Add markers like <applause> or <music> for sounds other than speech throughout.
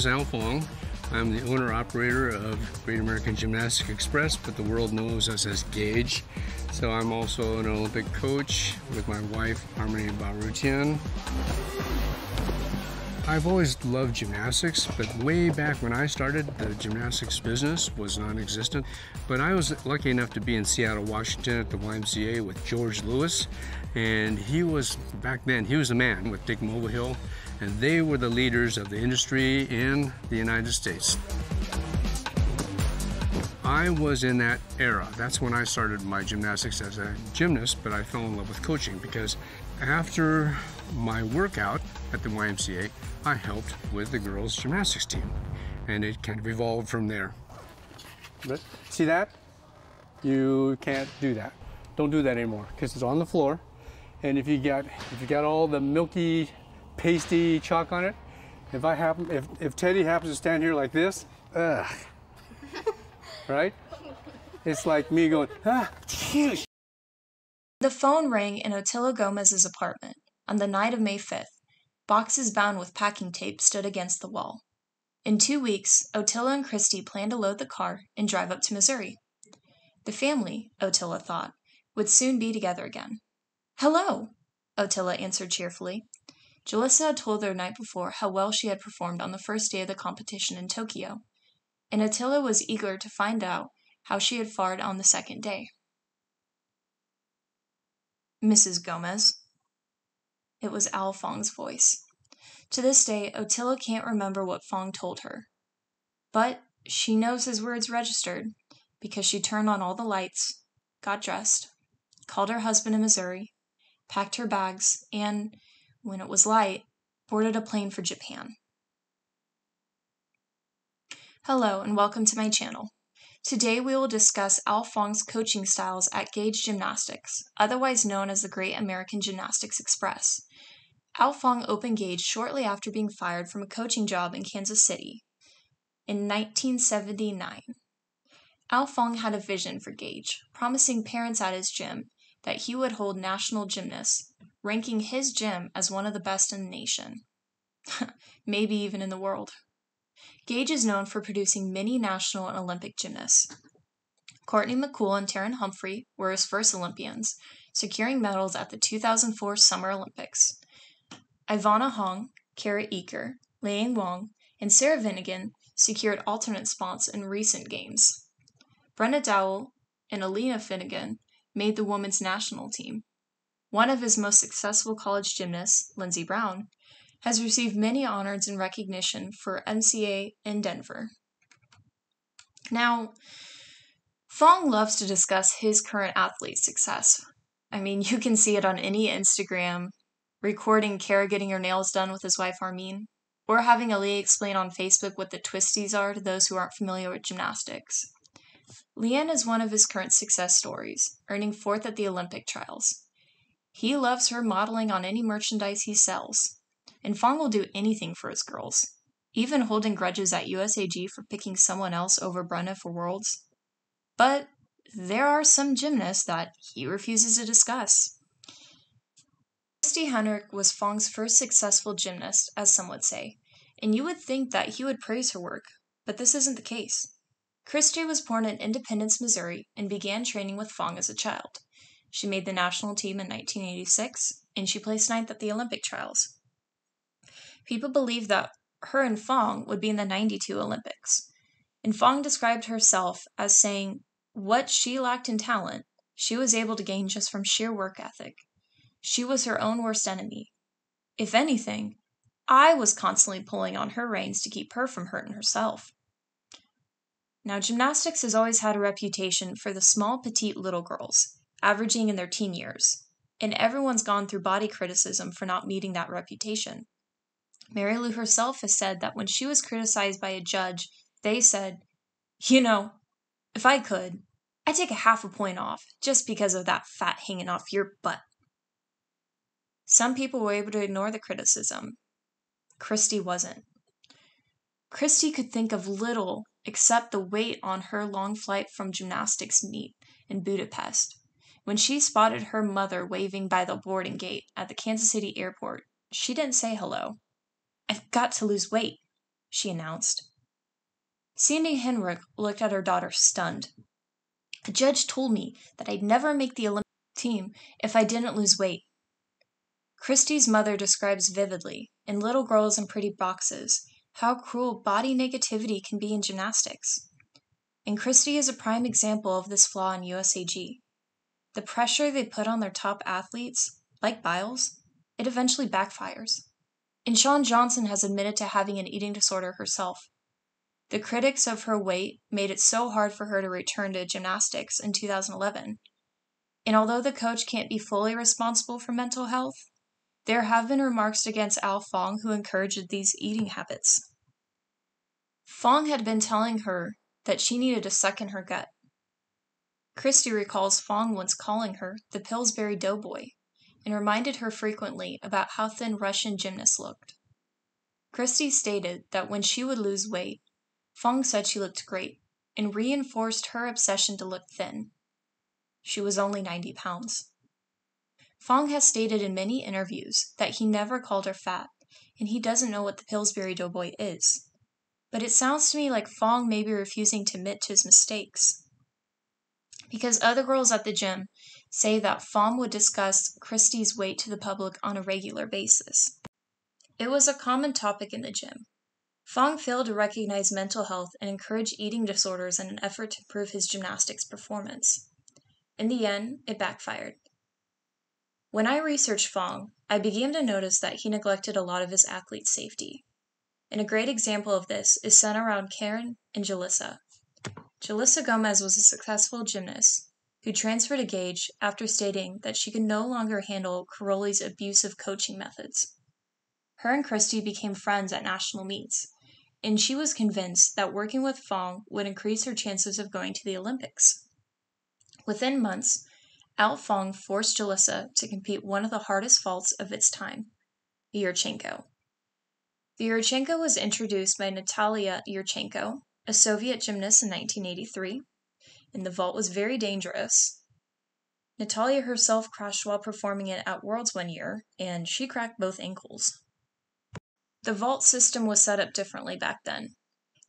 is Al Fong. I'm the owner operator of Great American Gymnastic Express, but the world knows us as Gage. So I'm also an Olympic coach with my wife, Armine Barutyan. I've always loved gymnastics, but way back when I started, the gymnastics business was non-existent. But I was lucky enough to be in Seattle, Washington at the YMCA with George Lewis. And he was, back then, he was the man with Dick Mulvihill. And they were the leaders of the industry in the United States. I was in that era. That's when I started my gymnastics as a gymnast, but I fell in love with coaching because after my workout at the YMCA, I helped with the girls' gymnastics team. And it kind of evolved from there. But see that? You can't do that. Don't do that anymore because it's on the floor. And if you got if you got all the milky, pasty chalk on it, if I happen if, if Teddy happens to stand here like this, ugh. <laughs> right? It's like me going, ah, The phone rang in Otillo Gomez's apartment on the night of May 5th. Boxes bound with packing tape stood against the wall. In two weeks, Otillo and Christy planned to load the car and drive up to Missouri. The family, Otillo thought, would soon be together again. Hello, Otillo answered cheerfully. Julissa had told her the night before how well she had performed on the first day of the competition in Tokyo, and Otillo was eager to find out how she had fared on the second day. Mrs. Gomez. It was Al Fong's voice. To this day, Otillo can't remember what Fong told her. But she knows his words registered because she turned on all the lights, got dressed, called her husband in Missouri, packed her bags, and, when it was light, boarded a plane for Japan. Hello, and welcome to my channel. Today we will discuss Al Fong's coaching styles at Gage Gymnastics, otherwise known as the Great American Gymnastics Express. Al Fong opened Gage shortly after being fired from a coaching job in Kansas City in 1979. Al Fong had a vision for Gage, promising parents at his gym that he would hold national gymnasts, ranking his gym as one of the best in the nation. <laughs> Maybe even in the world. Gage is known for producing many national and Olympic gymnasts. Courtney McCool and Terin Humphrey were his first Olympians, securing medals at the 2004 Summer Olympics. Ivana Hong, Kara Eaker, Leanne Wong, and Sarah Finnegan secured alternate spots in recent games. Brenna Dowell and Aleah Finnegan made the women's national team. One of his most successful college gymnasts, Lynnzee Brown, has received many honors and recognition for NCAA in Denver. Now, Fong loves to discuss his current athlete success. I mean, <laughs> you can see it on any Instagram, recording Kara getting her nails done with his wife Armin, or having Ali explain on Facebook what the twisties are to those who aren't familiar with gymnastics. Leanne is one of his current success stories, earning fourth at the Olympic trials. He loves her modeling on any merchandise he sells, and Fong will do anything for his girls, even holding grudges at USAG for picking someone else over Brenna for Worlds. But there are some gymnasts that he refuses to discuss. Christy Henrich was Fong's first successful gymnast, as some would say, and you would think that he would praise her work, but this isn't the case. Christy was born in Independence, Missouri, and began training with Fong as a child. She made the national team in 1986, and she placed ninth at the Olympic trials. People believed that her and Fong would be in the 92 Olympics. And Fong described herself as saying, What she lacked in talent, she was able to gain just from sheer work ethic. She was her own worst enemy. If anything, I was constantly pulling on her reins to keep her from hurting herself. Now, gymnastics has always had a reputation for the small, petite little girls, averaging in their teen years, and everyone's gone through body criticism for not meeting that reputation. Mary Lou herself has said that when she was criticized by a judge, they said, You know, if I could, I'd take a half a point off just because of that fat hanging off your butt. Some people were able to ignore the criticism. Christy wasn't. Christy could think of little except the weight on her long flight from gymnastics meet in Budapest. When she spotted her mother waving by the boarding gate at the Kansas City airport, she didn't say hello. I've got to lose weight, she announced. Sandy Henrich looked at her daughter stunned. A judge told me that I'd never make the Olympic team if I didn't lose weight. Christy's mother describes vividly, in Little Girls in Pretty Boxes, how cruel body negativity can be in gymnastics. And Christy is a prime example of this flaw in USAG. The pressure they put on their top athletes, like Biles, it eventually backfires. And Shawn Johnson has admitted to having an eating disorder herself. The critics of her weight made it so hard for her to return to gymnastics in 2011. And although the coach can't be fully responsible for mental health, there have been remarks against Al Fong who encouraged these eating habits. Fong had been telling her that she needed to suck in her gut. Christy recalls Fong once calling her the Pillsbury Doughboy and reminded her frequently about how thin Russian gymnasts looked. Christy stated that when she would lose weight, Fong said she looked great and reinforced her obsession to look thin. She was only 90 pounds. Fong has stated in many interviews that he never called her fat and he doesn't know what the Pillsbury Doughboy is. But it sounds to me like Fong may be refusing to admit to his mistakes. Because other girls at the gym say that Fong would discuss Christy's weight to the public on a regular basis. It was a common topic in the gym. Fong failed to recognize mental health and encourage eating disorders in an effort to improve his gymnastics performance. In the end, it backfired. When I researched Fong, I began to notice that he neglected a lot of his athletes' safety. And a great example of this is centered around Karen and Julissa. Julissa Gomez was a successful gymnast who transferred to Gage after stating that she could no longer handle Karolyi's abusive coaching methods. Her and Christy became friends at national meets, and she was convinced that working with Fong would increase her chances of going to the Olympics. Within months, Al Fong forced Julissa to compete one of the hardest vaults of its time, the Yurchenko. The Yurchenko was introduced by Natalia Yurchenko, a Soviet gymnast in 1983, and the vault was very dangerous. Natalia herself crashed while performing it at Worlds one year, and she cracked both ankles. The vault system was set up differently back then.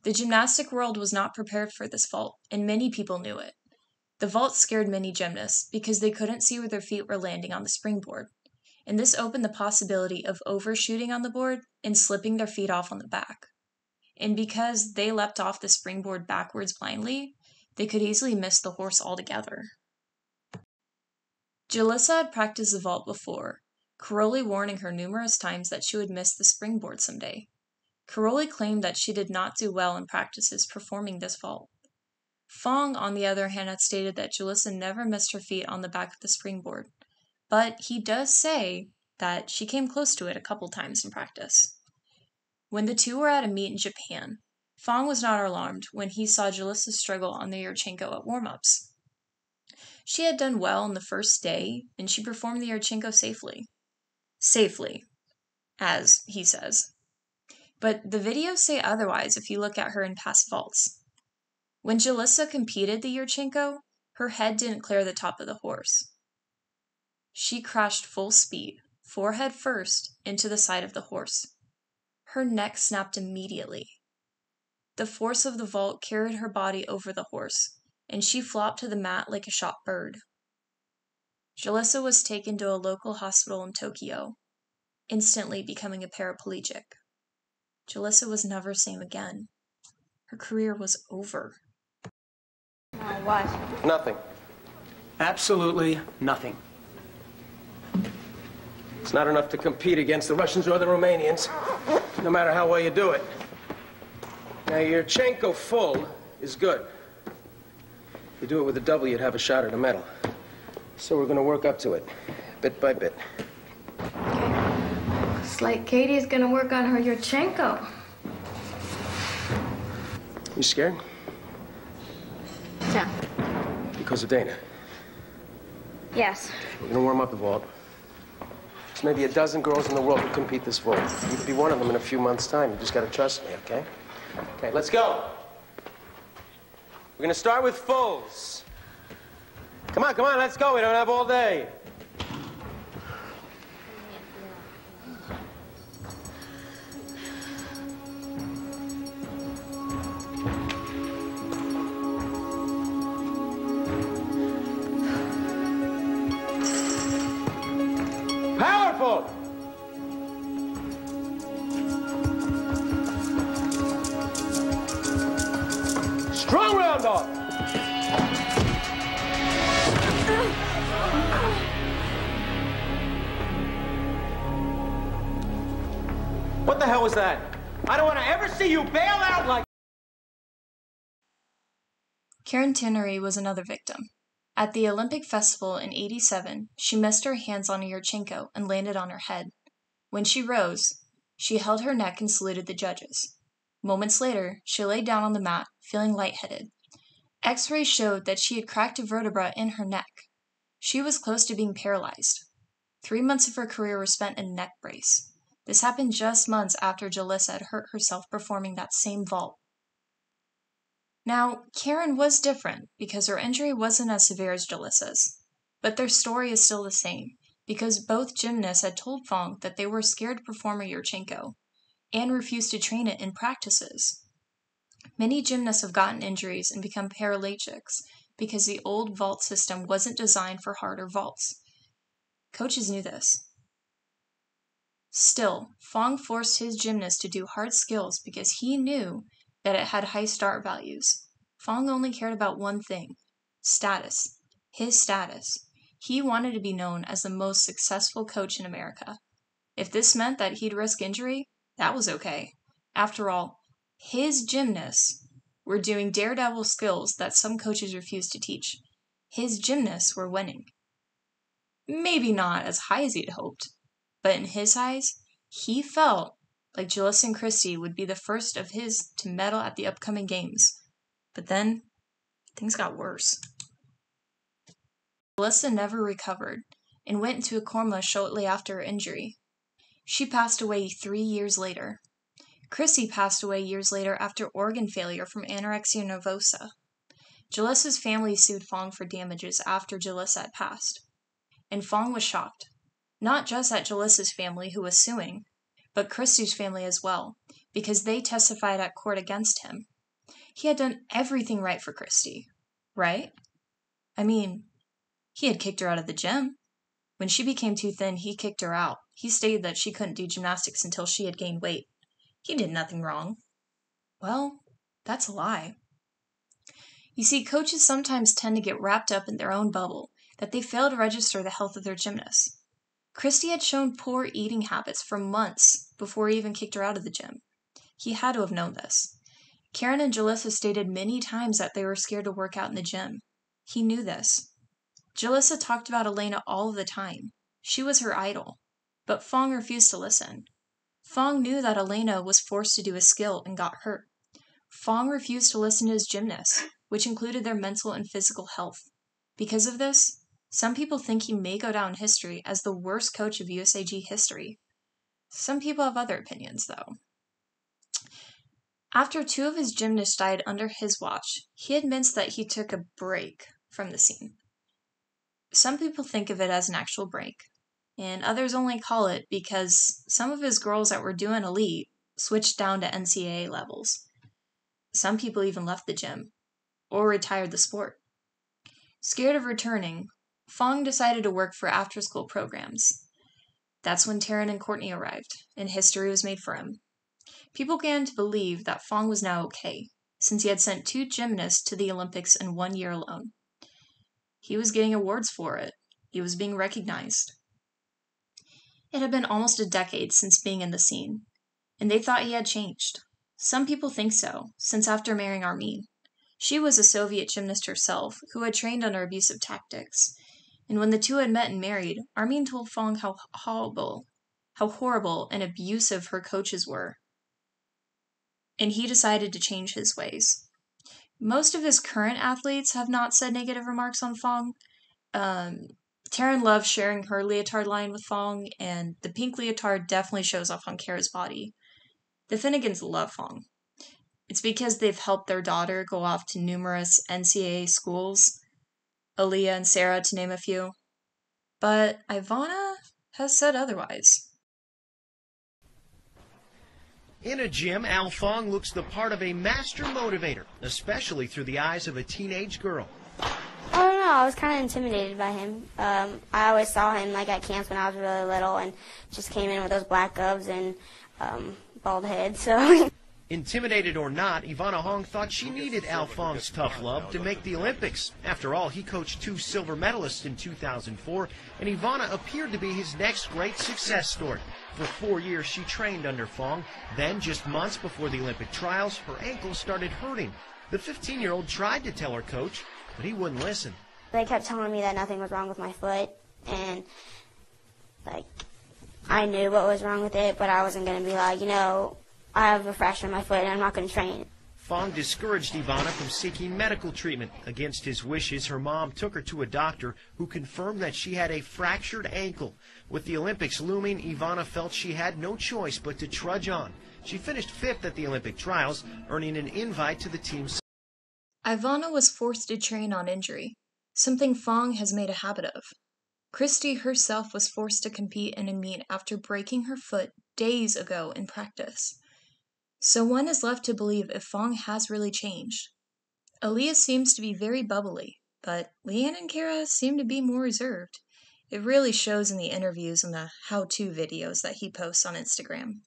The gymnastic world was not prepared for this vault, and many people knew it. The vault scared many gymnasts because they couldn't see where their feet were landing on the springboard, and this opened the possibility of overshooting on the board and slipping their feet off on the back. And because they leapt off the springboard backwards blindly, they could easily miss the horse altogether. Julissa had practiced the vault before, Karolyi warning her numerous times that she would miss the springboard someday. Karolyi claimed that she did not do well in practices performing this vault. Fong, on the other hand, had stated that Julissa never missed her feet on the back of the springboard, but he does say that she came close to it a couple times in practice. When the two were at a meet in Japan, Fong was not alarmed when he saw Julissa struggle on the Yurchenko at warm-ups. She had done well on the first day, and she performed the Yurchenko safely. Safely, as he says. But the videos say otherwise if you look at her in past vaults. When Julissa competed the Yurchenko, her head didn't clear the top of the horse. She crashed full speed, forehead first, into the side of the horse. Her neck snapped immediately. The force of the vault carried her body over the horse, and she flopped to the mat like a shot bird. Julissa was taken to a local hospital in Tokyo, instantly becoming a paraplegic. Julissa was never same again. Her career was over. What? Nothing. Absolutely nothing. It's not enough to compete against the Russians or the Romanians, no matter how well you do it. Now, Yurchenko full is good. If you do it with a double, you'd have a shot at a medal. So we're going to work up to it, bit by bit. Looks like Katie's gonna work on her Yurchenko. You scared? Because of Dana. Yes. We're going to warm up the vault. There's maybe a dozen girls in the world who compete this vault. You could be one of them in a few months' time. You just got to trust me, okay? Okay, let's go. We're going to start with fulls. Come on, come on, let's go. We don't have all day. Strong round. What the hell was that? I don't want to ever see you bail out like. Karen Tannery was another victim. At the Olympic Festival in 87, she messed her hands on a Yurchenko and landed on her head. When she rose, she held her neck and saluted the judges. Moments later, she lay down on the mat, feeling lightheaded. X rays showed that she had cracked a vertebra in her neck. She was close to being paralyzed. Three months of her career were spent in neck brace. This happened just months after Julissa had hurt herself performing that same vault. Now, Karen was different because her injury wasn't as severe as Julissa's, but their story is still the same because both gymnasts had told Fong that they were scared to perform a Yurchenko and refused to train it in practices. Many gymnasts have gotten injuries and become paraplegics because the old vault system wasn't designed for harder vaults. Coaches knew this. Still, Fong forced his gymnasts to do hard skills because he knew that it had high start values. Fong only cared about one thing status. His status. He wanted to be known as the most successful coach in America. If this meant that he'd risk injury, that was okay. After all, his gymnasts were doing daredevil skills that some coaches refused to teach. His gymnasts were winning. Maybe not as high as he'd hoped, but in his eyes, he felt like Julissa and Christy would be the first of his to medal at the upcoming games. But then, things got worse. Julissa never recovered and went into a coma shortly after her injury. She passed away three years later. Chrissy passed away years later after organ failure from anorexia nervosa. Julissa's family sued Fong for damages after Julissa had passed. And Fong was shocked, not just at Julissa's family who was suing, but Christy's family as well, because they testified at court against him. He had done everything right for Christy, right? I mean, he had kicked her out of the gym. When she became too thin, he kicked her out. He stated that she couldn't do gymnastics until she had gained weight. He did nothing wrong. Well, that's a lie. You see, coaches sometimes tend to get wrapped up in their own bubble that they fail to register the health of their gymnasts. Christy had shown poor eating habits for months before he even kicked her out of the gym. He had to have known this. Karen and Julissa stated many times that they were scared to work out in the gym. He knew this. Julissa talked about Elena all the time. She was her idol. But Fong refused to listen. Fong knew that Elena was forced to do a skill and got hurt. Fong refused to listen to his gymnasts, which included their mental and physical health. Because of this, some people think he may go down in history as the worst coach of USAG history. Some people have other opinions, though. After two of his gymnasts died under his watch, he admits that he took a break from the scene. Some people think of it as an actual break, and others only call it because some of his girls that were doing elite switched down to NCAA levels. Some people even left the gym or retired the sport. Scared of returning, Fong decided to work for after school programs. That's when Terin and Courtney arrived, and history was made for him. People began to believe that Fong was now okay, since he had sent two gymnasts to the Olympics in one year alone. He was getting awards for it, he was being recognized. It had been almost a decade since being in the scene, and they thought he had changed. Some people think so, since after marrying Armin. She was a Soviet gymnast herself who had trained under abusive tactics, and when the two had met and married, Armin told Fong how horrible, how horrible and abusive her coaches were. And he decided to change his ways. Most of his current athletes have not said negative remarks on Fong. Um, Terin loves sharing her leotard line with Fong, and the pink leotard definitely shows off on Kara's body. The Finnegans love Fong. It's because they've helped their daughter go off to numerous NCAA schools, Aleah and Sarah to name a few. But Ivana has said otherwise. In a gym, Al Fong looks the part of a master motivator, especially through the eyes of a teenage girl. I don't know. I was kind of intimidated by him. Um, I always saw him like at camps when I was really little, and just came in with those black gloves and um, bald head. So <laughs> Intimidated or not, Ivana Hong thought she needed Al Fong's tough love to make the Olympics. After all, he coached two silver medalists in 2004, and Ivana appeared to be his next great success story. For four years, she trained under Fong. Then, just months before the Olympic trials, her ankle started hurting. The 15 year old tried to tell her coach, but he wouldn't listen. They kept telling me that nothing was wrong with my foot, and like I knew what was wrong with it, but I wasn't going to be like, you know, I have a fracture in my foot and I'm not going to train. Fong discouraged Ivana from seeking medical treatment. Against his wishes, her mom took her to a doctor who confirmed that she had a fractured ankle. With the Olympics looming, Ivana felt she had no choice but to trudge on. She finished fifth at the Olympic trials, earning an invite to the team's. Ivana was forced to train on injury, something Fong has made a habit of. Christy herself was forced to compete in a meet after breaking her foot days ago in practice. So one is left to believe if Fong has really changed. Aleah seems to be very bubbly, but Leanne and Kara seem to be more reserved. It really shows in the interviews and the how to videos that he posts on Instagram.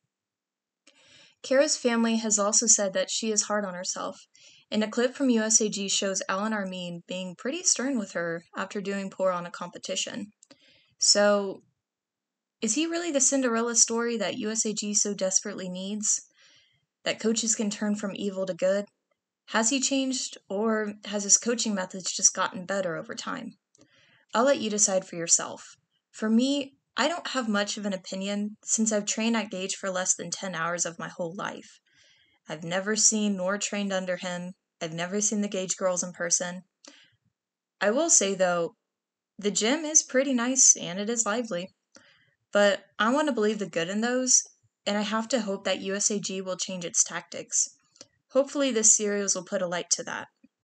Kara's family has also said that she is hard on herself, and a clip from USAG shows Alan Armin being pretty stern with her after doing poor on a competition. So, is he really the Cinderella story that USAG so desperately needs? That coaches can turn from evil to good? Has he changed, or has his coaching methods just gotten better over time? I'll let you decide for yourself. For me, I don't have much of an opinion since I've trained at Gage for less than 10 hours of my whole life. I've never seen nor trained under him. I've never seen the Gage girls in person. I will say, though, the gym is pretty nice and it is lively. But I want to believe the good in those and I have to hope that USAG will change its tactics. Hopefully, this series will put a light to that.